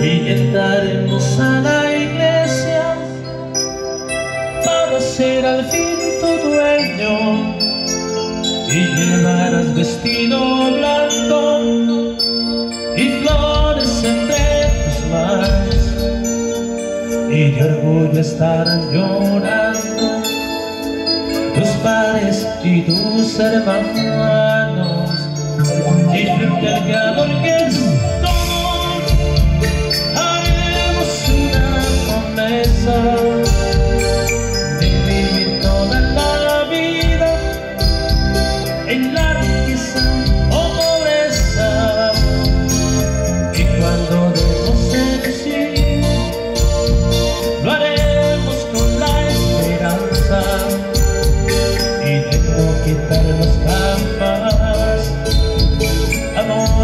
y entraremos a la iglesia. Para ser al fin tu dueño y llevarás vestido blanco y flores entre tus manos. Y de orgullo estarán llorando tus padres y tus hermanos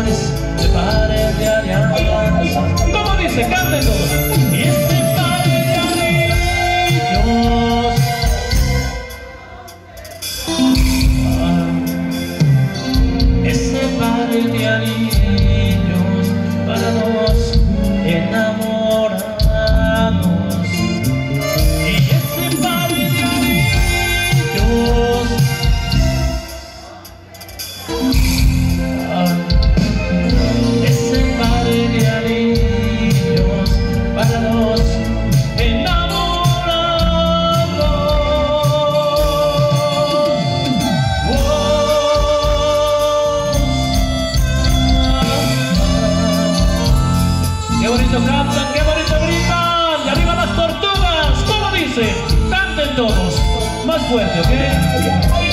amores de cantan! ¡Qué bonito gritan! ¡Y arriba las tortugas! ¿Cómo dice? ¡Canten todos! Más fuerte, ¿ok?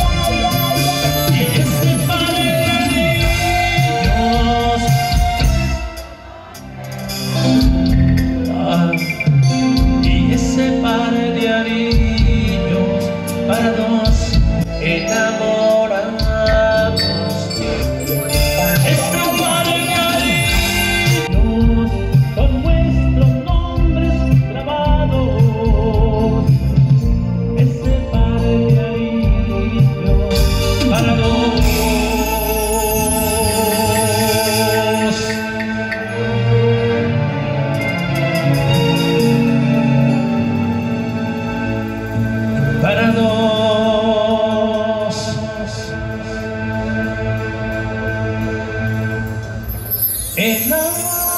It's love.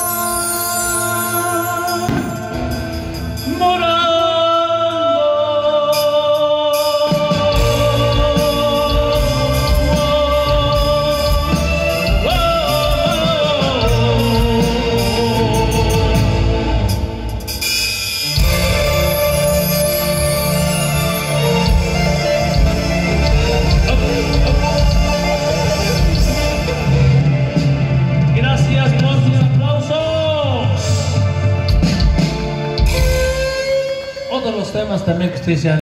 Temas también que estoy diciendo.